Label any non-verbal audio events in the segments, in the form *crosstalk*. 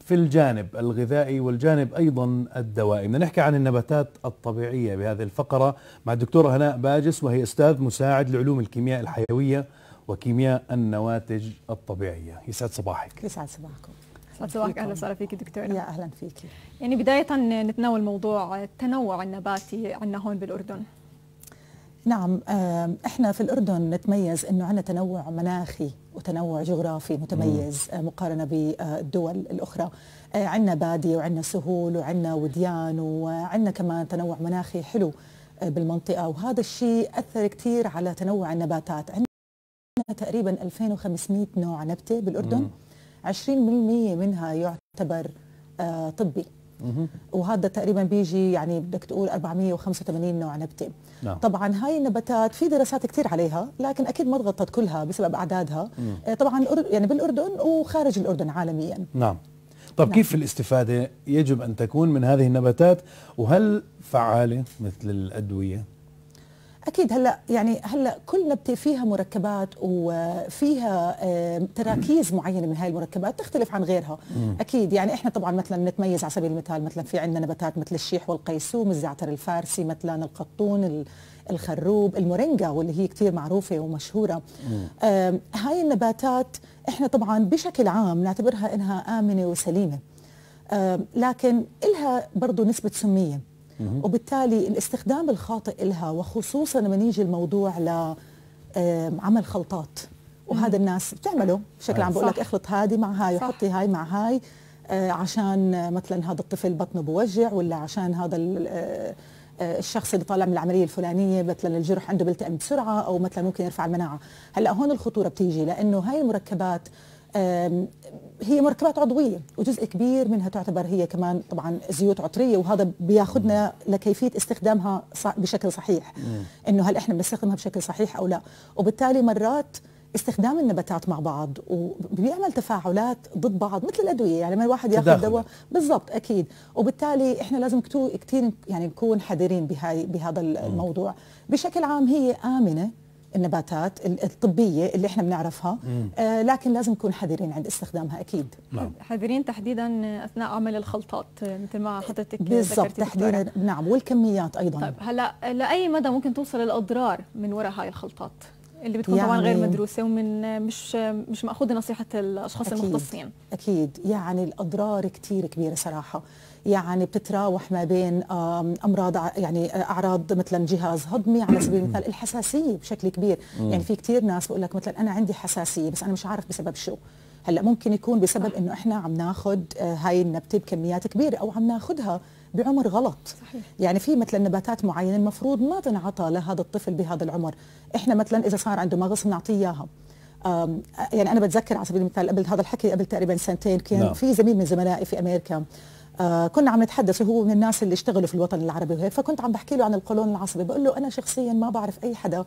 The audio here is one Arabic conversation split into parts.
في الجانب الغذائي والجانب أيضا الدوائي. بدنا نحكي عن النباتات الطبيعية بهذه الفقرة مع الدكتورة هناء باجس وهي أستاذ مساعد لعلوم الكيمياء الحيوية وكيمياء النواتج الطبيعية. يسعد صباحك. يسعد صباحكم. يسعد صباحك. أهلا وسهلا فيك دكتورة. يا أهلا فيك. يعني بداية نتناول موضوع التنوع النباتي عندنا هون بالأردن. نعم إحنا في الأردن نتميز إنه عندنا تنوع مناخي وتنوع جغرافي متميز مم. مقارنة بالدول الأخرى. عندنا باديه وعندنا سهول وعندنا وديان وعندنا كمان تنوع مناخي حلو بالمنطقة. وهذا الشيء أثر كثير على تنوع النباتات. عندنا تقريبا 2500 نوع نبتة بالأردن. مم. 20% منها يعتبر طبي. وهذا تقريبا بيجي يعني بدك تقول 485 نوع نبتة. نعم. طبعا هاي النباتات في دراسات كثير عليها لكن أكيد ما ضغطت كلها بسبب أعدادها. مم. طبعا يعني بالأردن وخارج الأردن عالميا. نعم. طب نعم. كيف الاستفادة؟ يجب أن تكون من هذه النباتات وهل فعالة مثل الأدوية؟ أكيد هلأ يعني هلأ كل نبته فيها مركبات وفيها تراكيز معينة من هاي المركبات تختلف عن غيرها. مم. أكيد يعني إحنا طبعا مثلا نتميز على سبيل المثال مثلا في عندنا نباتات مثل الشيح والقيسوم الزعتر الفارسي مثلا القطون الخروب المورينجا واللي هي كثير معروفة ومشهورة. هاي النباتات إحنا طبعا بشكل عام نعتبرها إنها آمنة وسليمة. لكن لها برضه نسبة سمية. وبالتالي الاستخدام الخاطئ لها وخصوصا لما نيجي الموضوع لعمل خلطات. وهذا الناس بتعمله. بشكل عام بقول لك اخلط هذه مع هاي وحطي هاي مع هاي عشان مثلا هذا الطفل بطنه بوجع ولا عشان هذا الشخص اللي طالع من العملية الفلانية مثلا الجرح عنده بيلتئم بسرعة أو مثلا ممكن يرفع المناعة. هلأ هون الخطورة بتيجي لأنه هاي المركبات هي مركبات عضوية وجزء كبير منها تعتبر هي كمان طبعا زيوت عطرية وهذا بياخذنا لكيفية استخدامها بشكل صحيح. إنه هل إحنا بنستخدمها بشكل صحيح أو لا. وبالتالي مرات استخدام النباتات مع بعض وبيعمل تفاعلات ضد بعض مثل الأدوية يعني لما الواحد ياخذ دواء. بالضبط أكيد. وبالتالي إحنا لازم كثير يعني نكون حذرين بهاي بهذا الموضوع. بشكل عام هي آمنة النباتات الطبية اللي إحنا بنعرفها. آه لكن لازم نكون حذرين عند استخدامها أكيد. نعم. حذرين تحديدا أثناء عمل الخلطات مثل ما حضرتك بالضبط تحديدا نعم. والكميات أيضا. طيب هلا لأي مدى ممكن توصل الأضرار من وراء هاي الخلطات؟ اللي بتكون يعني طبعا غير مدروسة ومن مش مش مأخوذة نصيحة الأشخاص أكيد المختصين. أكيد. يعني الأضرار كثير كبيرة صراحة. يعني بتتراوح ما بين أمراض يعني أعراض مثلا جهاز هضمي على سبيل المثال الحساسية بشكل كبير. يعني في كثير ناس بقول لك مثلا أنا عندي حساسية بس أنا مش عارف بسبب شو. هلأ ممكن يكون بسبب إنه إحنا عم ناخذ هاي النبتة بكميات كبيرة أو عم ناخذها بعمر غلط. صحيح. يعني في مثلا نباتات معينة المفروض ما تنعطى لهذا الطفل بهذا العمر. إحنا مثلا إذا صار عنده مغص بنعطيه إياها. يعني أنا بتذكر على سبيل المثال قبل هذا الحكي قبل تقريبا سنتين كان نعم. في زميل من زملائي في أمريكا آه كنا عم نتحدث وهو من الناس اللي اشتغلوا في الوطن العربي وهيك فكنت عم بحكي له عن القولون العصبي بقول له أنا شخصيا ما بعرف أي حدا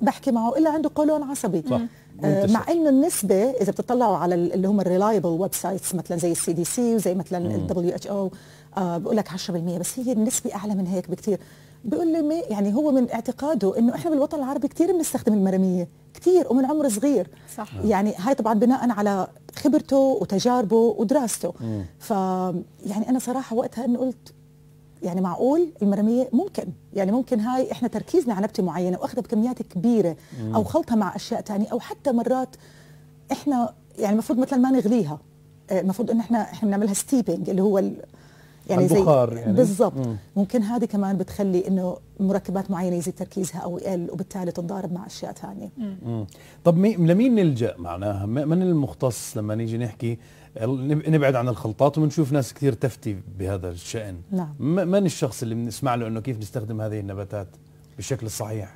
بحكي معه إلا عنده قولون عصبي. صح. آه مع إنه النسبة إذا بتطلعوا على اللي هم ال reliable websites مثلا زي ال CDC وزي مثلا ال WHO بقول لك 10% بس هي النسبة أعلى من هيك بكثير بيقول لي يعني هو من اعتقاده إنه إحنا بالوطن العربي كثير بنستخدم المرمية كثير ومن عمر صغير. صح. يعني هاي طبعا بناء على خبرته وتجاربه ودراسته. ف يعني أنا صراحة وقتها إنه قلت يعني معقول المرمية ممكن. يعني ممكن هاي إحنا تركيزنا على نبتة معينة وأخذها بكميات كبيرة مم. أو خلطها مع أشياء ثانية أو حتى مرات إحنا يعني المفروض مثلا ما نغليها. المفروض إن إحنا إحنا بنعملها ستيبنج اللي هو يعني زي يعني. بالضبط. ممكن هذه كمان بتخلي إنه مركبات معينة يزيد تركيزها أو يقل وبالتالي تتضارب مع أشياء ثانية طب لمين نلجأ معناها؟ من المختص لما نيجي نحكي؟ نبعد عن الخلطات وبنشوف ناس كثير تفتي بهذا الشأن. نعم. من الشخص اللي بنسمع له إنه كيف نستخدم هذه النباتات بالشكل الصحيح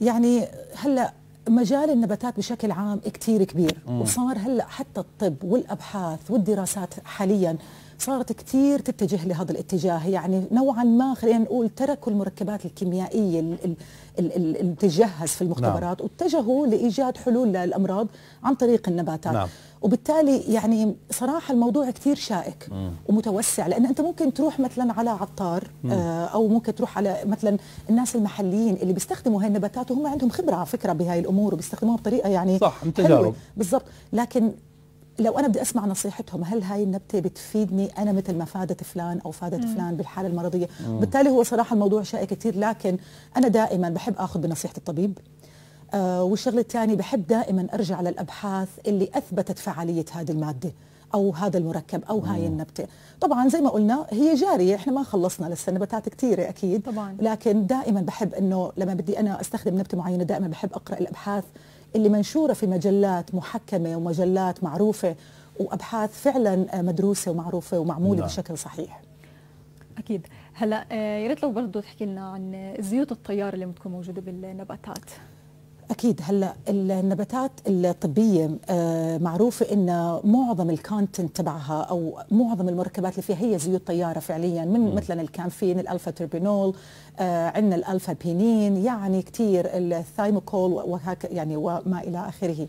يعني هلأ مجال النباتات بشكل عام كثير كبير. مم. وصار هلأ حتى الطب والأبحاث والدراسات حاليا صارت كثير تتجه لهذا الاتجاه يعني نوعا ما خلينا نقول تركوا المركبات الكيميائية اللي تجهز في المختبرات نعم. واتجهوا لإيجاد حلول للأمراض عن طريق النباتات نعم. وبالتالي يعني صراحة الموضوع كثير شائك مم. ومتوسع لأن أنت ممكن تروح مثلا على عطار آه أو ممكن تروح على مثلا الناس المحليين اللي بيستخدموا هاي النباتات وهم عندهم خبرة على فكرة بهاي الأمور وبيستخدموها بطريقة يعني صح من تجارب بالضبط لكن لو أنا بدي أسمع نصيحتهم هل هاي النبتة بتفيدني أنا مثل ما فادت فلان أو فادت مم. فلان بالحالة المرضية؟ بالتالي هو صراحة الموضوع شائك كثير لكن أنا دائما بحب آخذ بنصيحة الطبيب. آه والشغلة الثانية بحب دائما أرجع للأبحاث اللي أثبتت فعالية هذه المادة أو هذا المركب أو هاي النبتة. طبعا زي ما قلنا هي جارية إحنا ما خلصنا لسه نباتات كثيره أكيد. طبعا. لكن دائما بحب إنه لما بدي أنا أستخدم نبتة معينة دائما بحب أقرأ الأبحاث اللي منشورة في مجلات محكمة ومجلات معروفة وأبحاث فعلا مدروسة ومعروفة ومعمولة نعم. بشكل صحيح. أكيد. هلا آه، يا ريت لو برضه تحكي لنا عن زيوت الطيار اللي بتكون موجودة بالنباتات. أكيد. هلا النباتات الطبية آه، معروفة إن معظم ال content تبعها أو معظم المركبات اللي فيها هي زيوت طيارة فعليا من مثلا ال camphene ال alpha-terpineol آه، عندنا ال alpha-pinene يعني كثير ال thymol وهيك يعني وما إلى آخره.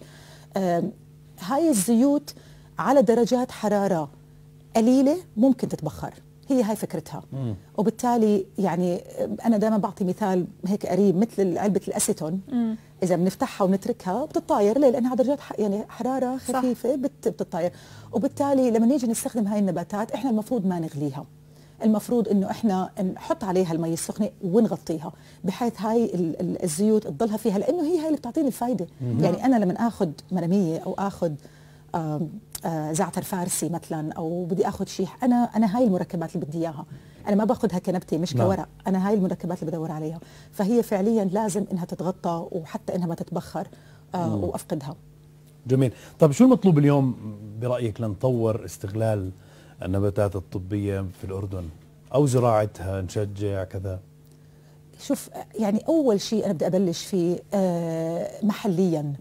هاي الزيوت على درجات حرارة قليلة ممكن تتبخر. هي هاي فكرتها. مم. وبالتالي يعني أنا دائما بعطي مثال هيك قريب مثل علبة الأسيتون. مم. إذا بنفتحها ونتركها بتطاير ليه؟ لأنها درجات يعني حرارة خفيفة بت بتطاير. وبالتالي لما نيجي نستخدم هاي النباتات إحنا المفروض ما نغليها. المفروض إنه إحنا نحط عليها المي السخنة ونغطيها بحيث هاي الزيوت تضلها فيها لأنه هي هاي اللي بتعطيني الفائده يعني أنا لما اخذ مرمية أو اخذ زعتر فارسي مثلا أو بدي آخذ شيء أنا أنا هاي المركبات اللي بدي إياها. أنا ما باخذها كنبتة مش نعم. كورق. أنا هاي المركبات اللي بدور عليها. فهي فعليا لازم إنها تتغطى وحتى إنها ما تتبخر آه وأفقدها. جميل. طب شو المطلوب اليوم برأيك لنطور استغلال النباتات الطبية في الأردن؟ أو زراعتها نشجع كذا. شوف يعني أول شيء أنا بدي أبلش فيه آه محليا.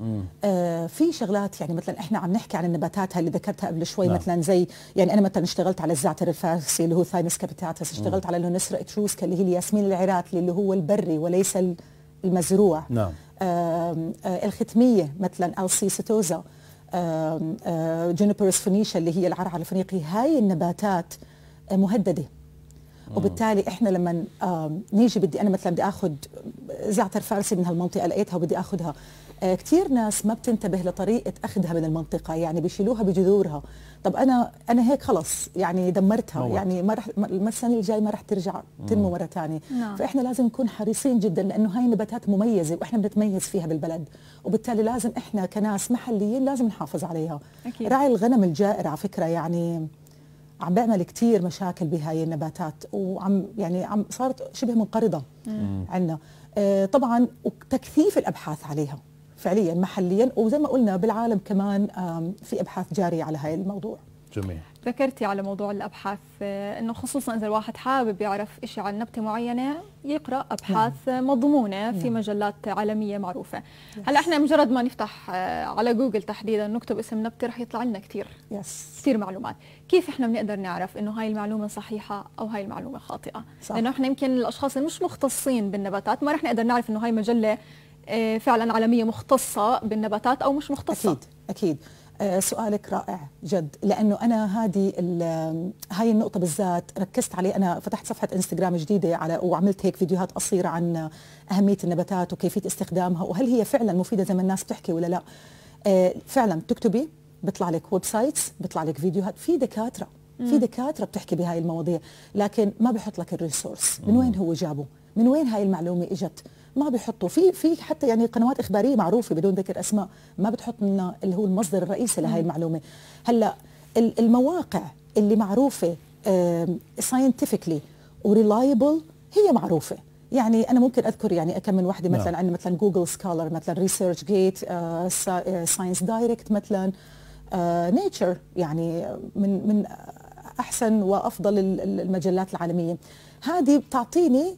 آه في شغلات يعني مثلا إحنا عم نحكي عن النباتات اللي ذكرتها قبل شوي نعم. مثلا زي يعني أنا مثلا اشتغلت على الزعتر الفارسي اللي هو Thymus capitatus اشتغلت على ال Lonicera etrusca اللي هي الياسمين العراقي اللي هو البري وليس المزروع. نعم. آه آه الختمية مثلا السيستوزا Juniperus phoenicea اللي هي العرعر الافريقي هاي النباتات مهددة. وبالتالي إحنا لما نيجي بدي أنا مثلا بدي آخذ زعتر فارسي من هالمنطقة لقيتها وبدي آخذها آه، كثير ناس ما بتنتبه لطريقة أخذها من المنطقة يعني بيشيلوها بجذورها طب أنا أنا هيك خلص يعني دمرتها موت. يعني ما رح السنة الجاي ما رح ترجع تنمو مرة ثانية نعم. فإحنا لازم نكون حريصين جدا لأنه هاي نباتات مميزة وإحنا بنتميز فيها بالبلد وبالتالي لازم إحنا كناس محليين لازم نحافظ عليها أكيد. راعي الغنم الجائر على فكرة يعني عم بيعمل كثير مشاكل بهاي النباتات وعم يعني عم صارت شبه منقرضة عندنا آه طبعا وتكثيف الأبحاث عليها فعليا محليا وزي ما قلنا بالعالم كمان في أبحاث جارية على هاي الموضوع. جميل. ذكرتي على موضوع الأبحاث آه، إنه خصوصا إذا الواحد حابب يعرف شيء عن نبتة معينة يقرأ أبحاث نعم. مضمونة في نعم. مجلات عالمية معروفة Yes. هلأ إحنا مجرد ما نفتح آه، على جوجل تحديدا نكتب اسم نبتة رح يطلع لنا كثير yes. كثير معلومات كيف إحنا بنقدر نعرف إنه هاي المعلومة صحيحة أو هاي المعلومة خاطئة صح. لأنه إحنا يمكن الأشخاص اللي مش مختصين بالنباتات ما رح نقدر نعرف إنه هاي مجلة آه، فعلا عالمية مختصة بالنباتات أو مش مختصة أكيد أكيد سؤالك رائع جد لأنه أنا هذه هاي النقطة بالذات ركزت عليه. أنا فتحت صفحة إنستغرام جديدة على وعملت هيك فيديوهات قصيرة عن أهمية النباتات وكيفية استخدامها وهل هي فعلا مفيدة زي ما الناس بتحكي ولا لا؟ آه، فعلا بتكتبي بيطلع لك websites بيطلع لك فيديوهات. في دكاترة في دكاترة بتحكي بهاي المواضيع لكن ما بحط لك ال resource من وين هو جابه؟ من وين هاي المعلومة إجت؟ ما بيحطوا. في في حتى يعني قنوات إخبارية معروفة بدون ذكر أسماء ما بتحط لنا اللي هو المصدر الرئيسي لهي المعلومة. هلأ المواقع اللي معروفة scientifically و reliable هي معروفة. يعني أنا ممكن أذكر يعني كم من وحدة مثلا نعم. عندنا مثلا جوجل سكولر مثلا ريسيرش جيت ساينس دايركت مثلا. نيتشر آه، يعني من من أحسن وأفضل المجلات العالمية. هذه بتعطيني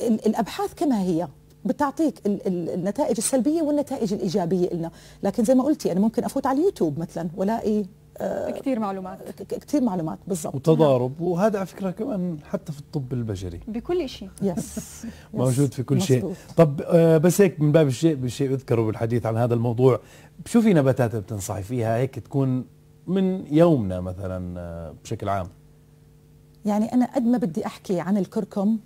الأبحاث كما هي. بتعطيك النتائج السلبية والنتائج الإيجابية لنا لكن زي ما قلتي أنا ممكن أفوت على اليوتوب مثلا والاقي آه كثير معلومات. كثير معلومات بالضبط. وتضارب. وهذا على فكرة كمان حتى في الطب البشري. بكل شيء يس *laughs* موجود في كل شيء. طب آه بس هيك من باب الشيء بالشيء يذكره بالحديث عن هذا الموضوع. شو في نباتات بتنصحي فيها هيك تكون من يومنا مثلا آه بشكل عام؟ يعني أنا قد ما بدي أحكي عن الكركم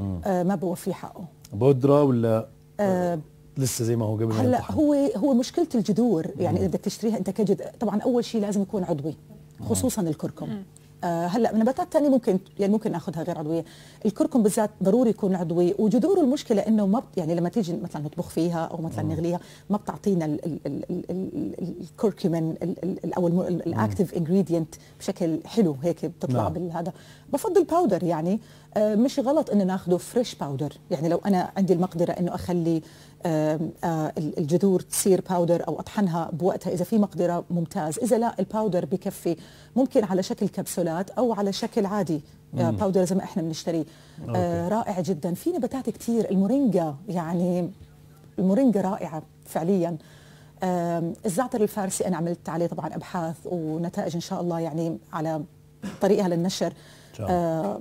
آه ما بوفي حقه. بودرة ولا آه لسه زي ما هو قبل ما هلا؟ هو هو مشكلة الجذور يعني إذا بدك تشتريها أنت كجد طبعا أول شيء لازم يكون عضوي خصوصا الكركم. آه هلا نباتات ثانية ممكن يعني ممكن ناخذها غير عضوية. الكركم بالذات ضروري يكون عضوي وجذوره المشكلة إنه ما يعني لما تيجي مثلا نطبخ فيها أو مثلا نغليها ما بتعطينا ال- ال- ال- ال- ال- ال- الكركمين ال- ال- ال- أو ال active ingredient بشكل حلو هيك بتطلع نعم. بالهذا بفضل powder يعني آه، مش غلط إنه ناخذه fresh powder يعني لو أنا عندي المقدرة إنه أخلي آه، الجذور تصير powder أو أطحنها بوقتها إذا في مقدرة ممتاز. إذا لا ال powder بكفي. ممكن على شكل كبسولات أو على شكل عادي powder زي ما إحنا بنشتريه رائع جدا. في نباتات كثير المورينجا يعني المورينجا رائعة فعليا. الزعتر الفارسي أنا عملت عليه طبعا أبحاث ونتائج إن شاء الله يعني على طريقها للنشر. آه،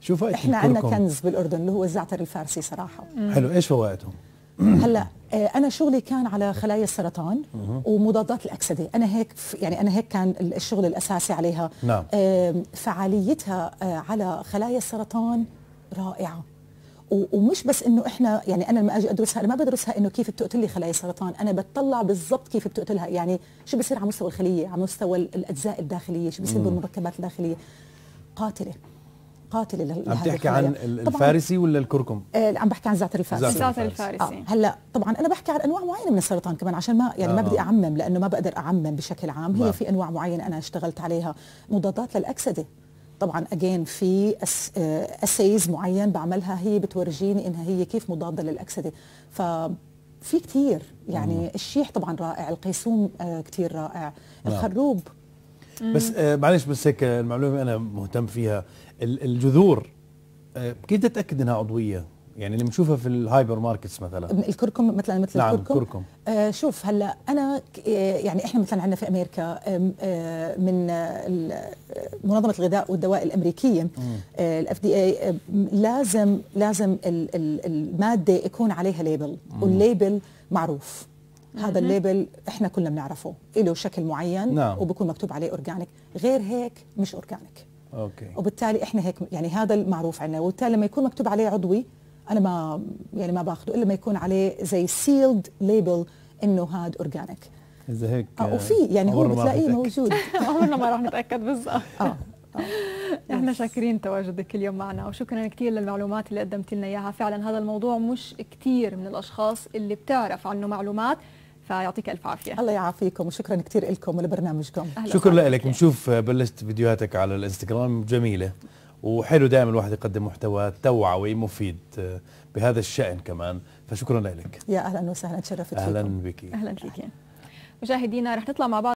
شو فائده إحنا عندنا؟ كنز بالأردن اللي هو الزعتر الفارسي صراحة. حلو. إيش فوائدهم؟ هلا آه، أنا شغلي كان على خلايا السرطان ومضادات الأكسدة. أنا هيك يعني أنا هيك كان ال- الشغل الأساسي عليها. نعم. آم، فعاليتها آه، على خلايا السرطان رائعة. ومش بس إنه إحنا يعني أنا لما أجي أدرسها أنا ما بدرسها إنه كيف بتقتل لي خلايا السرطان. أنا بتطلع بالضبط كيف بتقتلها. يعني شو بصير على مستوى الخلية على مستوى ال- الأجزاء الداخلية شو بصير بالمركبات الداخلية؟ قاتلة. قاتله له- عم تحكي عن الفارسي ولا الكركم؟ آه، عم بحكي عن زعتر الفارسي زعتر الزعتر الفارسي. آه هلا طبعا أنا بحكي عن أنواع معينة من السرطان كمان عشان ما يعني ما آه. بدي أعمم لأنه ما بقدر أعمم بشكل عام هي نعم. في أنواع معينة أنا اشتغلت عليها مضادات للأكسدة طبعا اجين في اسيز معين بعملها هي بتورجيني إنها هي كيف مضادة للأكسدة ف في كثير يعني الشيح طبعا رائع القيسوم آه كثير رائع نعم. الخروب بس آه معلش بس هيك المعلومة أنا مهتم فيها. ال- الجذور آه كيف تتأكد إنها عضوية؟ يعني اللي بنشوفها في ال hypermarkets مثلا. الكركم مثلا مثل نعم، الكركم. الكركم. آه شوف هلأ أنا آه، يعني إحنا مثلا عندنا في أمريكا آه من آه، آه، منظمة الغذاء والدواء الأمريكية ال FDA لازم لازم ال- ال- المادة يكون عليها label وال label معروف. هذا ال label إحنا كلنا بنعرفه له شكل معين نعم. وبكون مكتوب عليه organic غير هيك مش organic okay. وبالتالي إحنا هيك يعني هذا المعروف عندنا وبالتالي لما يكون مكتوب عليه عضوي أنا ما يعني ما باخذه إلا ما يكون عليه زي sealed label إنه هذا organic إذا هيك آه وفي يعني هو بتلاقيه. موجود. *laughs* عمرنا ما راح نتأكد بالضبط. آه *laughs* إحنا شاكرين تواجدك اليوم معنا وشكرا كثير للمعلومات اللي قدمت لنا إياها. فعلا هذا الموضوع مش كثير من الأشخاص اللي بتعرف عنه معلومات. فيعطيك ألف عافية. الله يعافيكم وشكرا كثير لكم ولبرنامجكم أهلا شكرا لك. بنشوف آه، بلشت فيديوهاتك على الإنستغرام. جميلة. وحلو دائما الواحد يقدم محتوى توعوي مفيد آه، بهذا الشأن كمان. فشكرا لك. يا أهلا وسهلا. تشرفت أهلا فيكم بك. أهلا فيك. مشاهدينا رح نطلع مع بعض